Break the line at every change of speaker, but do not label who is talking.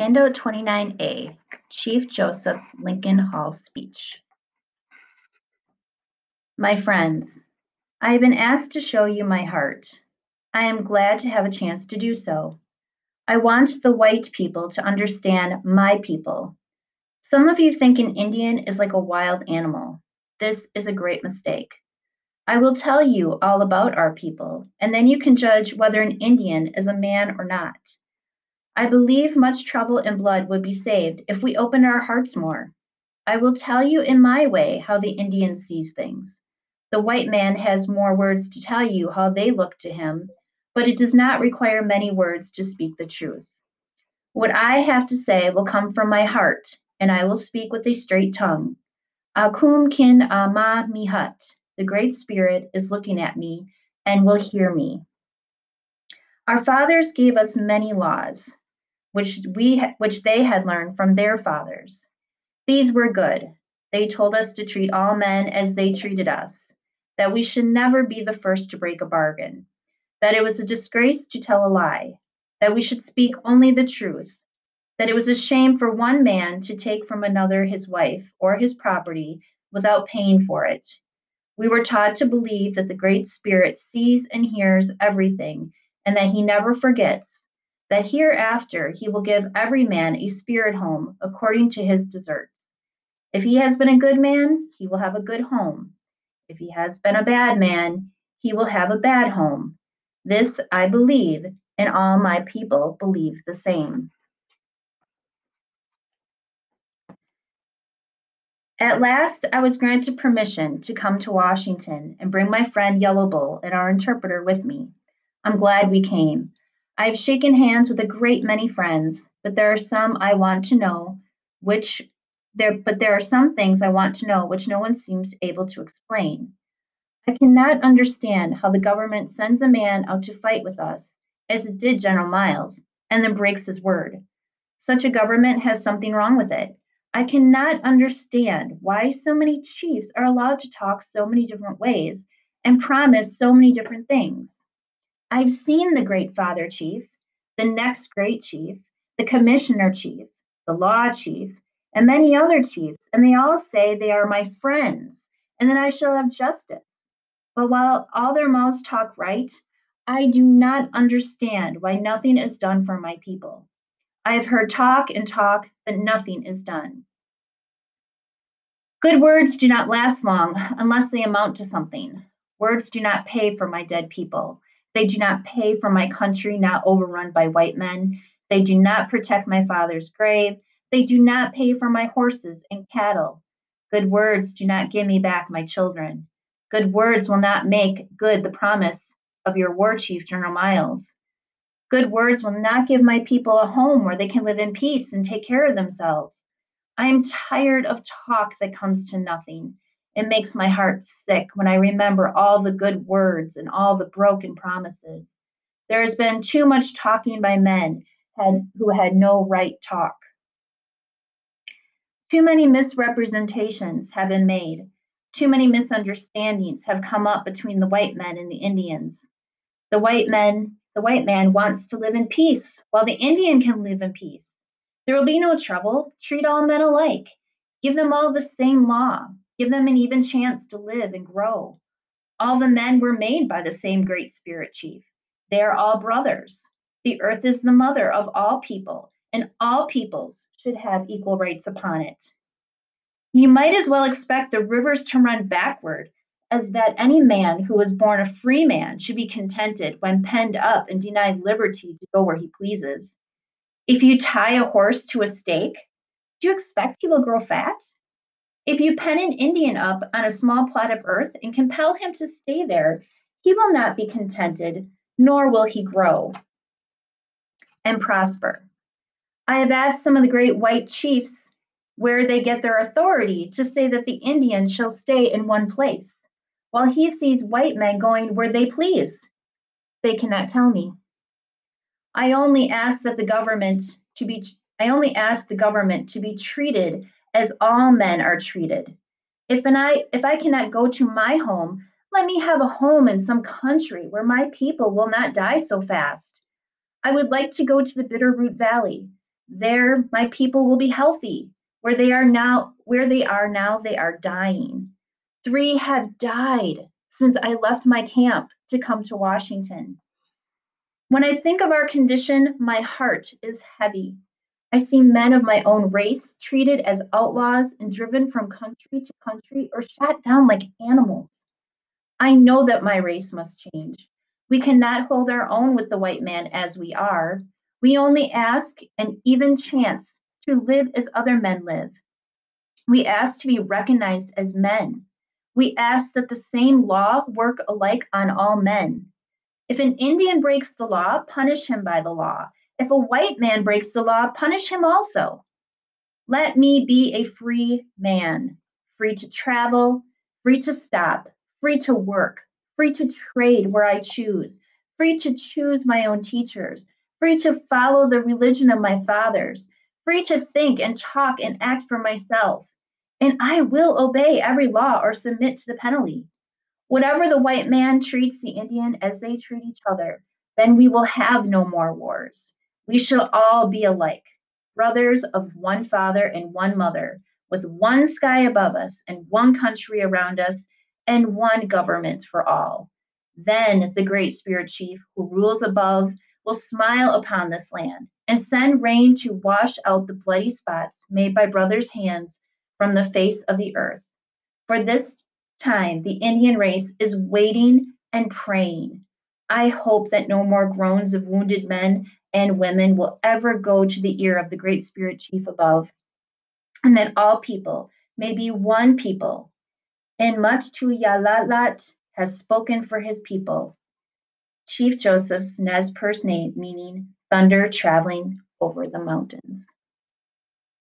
Handout 29A, Chief Joseph's Lincoln Hall speech. My friends, I have been asked to show you my heart. I am glad to have a chance to do so. I want the white people to understand my people. Some of you think an Indian is like a wild animal. This is a great mistake. I will tell you all about our people, and then you can judge whether an Indian is a man or not. I believe much trouble and blood would be saved if we opened our hearts more. I will tell you in my way how the Indian sees things. The white man has more words to tell you how they look to him, but it does not require many words to speak the truth. What I have to say will come from my heart, and I will speak with a straight tongue. Ah-cum-kin-i-ma-me-hut. The Great Spirit is looking at me and will hear me. Our fathers gave us many laws which we which they had learned from their fathers. These were good. They told us to treat all men as they treated us, that we should never be the first to break a bargain, that it was a disgrace to tell a lie, that we should speak only the truth, that it was a shame for one man to take from another his wife or his property without paying for it. We were taught to believe that the Great Spirit sees and hears everything and that he never forgets that hereafter he will give every man a spirit home according to his deserts. If he has been a good man, he will have a good home. If he has been a bad man, he will have a bad home. This I believe, and all my people believe the same. At last, I was granted permission to come to Washington and bring my friend Yellow Bull and our interpreter with me. I'm glad we came. I've shaken hands with a great many friends, but there are some I want to know which there but there are some things I want to know which no one seems able to explain. I cannot understand how the government sends a man out to fight with us, as it did General Miles, and then breaks his word. Such a government has something wrong with it. I cannot understand why so many chiefs are allowed to talk so many different ways and promise so many different things. I've seen the great father chief, the next great chief, the commissioner chief, the law chief, and many other chiefs, and they all say they are my friends, and that I shall have justice. But while all their mouths talk right, I do not understand why nothing is done for my people. I have heard talk and talk, but nothing is done. Good words do not last long unless they amount to something. Words do not pay for my dead people. They do not pay for my country not overrun by white men. They do not protect my father's grave. They do not pay for my horses and cattle. Good words do not give me back my children. Good words will not make good the promise of your war chief, General Miles. Good words will not give my people a home where they can live in peace and take care of themselves. I am tired of talk that comes to nothing. It makes my heart sick when I remember all the good words and all the broken promises. There has been too much talking by men who had no right talk. Too many misrepresentations have been made. Too many misunderstandings have come up between the white men and the Indians. The white men, the white man wants to live in peace, while the Indian can live in peace. There will be no trouble. Treat all men alike. Give them all the same law. Give them an even chance to live and grow. All the men were made by the same Great Spirit Chief. They are all brothers. The earth is the mother of all people, and all peoples should have equal rights upon it. You might as well expect the rivers to run backward as that any man who was born a free man should be contented when penned up and denied liberty to go where he pleases. If you tie a horse to a stake, do you expect he will grow fat? If you pen an Indian up on a small plot of earth and compel him to stay there, he will not be contented, nor will he grow and prosper. I have asked some of the great white chiefs where they get their authority to say that the Indian shall stay in one place, while he sees white men going where they please. They cannot tell me. I only ask that the government to be I only ask the government to be treated as all men are treated. If I if I cannot go to my home, let me have a home in some country where my people will not die so fast. I would like to go to the Bitterroot Valley. There, my people will be healthy. Where they are now, where they are now, they are dying. Three have died since I left my camp to come to Washington. When I think of our condition, my heart is heavy. I see men of my own race treated as outlaws and driven from country to country or shot down like animals. I know that my race must change. We cannot hold our own with the white man as we are. We only ask an even chance to live as other men live. We ask to be recognized as men. We ask that the same law work alike on all men. If an Indian breaks the law, punish him by the law. If a white man breaks the law, punish him also. Let me be a free man, free to travel, free to stop, free to work, free to trade where I choose, free to choose my own teachers, free to follow the religion of my fathers, free to think and talk and act for myself. And I will obey every law or submit to the penalty. Whatever the white man treats the Indian as they treat each other, then we will have no more wars. We shall all be alike, brothers of one father and one mother, with one sky above us and one country around us and one government for all. Then the great spirit chief who rules above will smile upon this land and send rain to wash out the bloody spots made by brothers' hands from the face of the earth. For this time, the Indian race is waiting and praying. I hope that no more groans of wounded men and women will ever go to the ear of the great spirit chief above, and that all people may be one people. And Mattu-Yalalat has spoken for his people. Chief Joseph's Nez Perce name meaning thunder traveling over the mountains.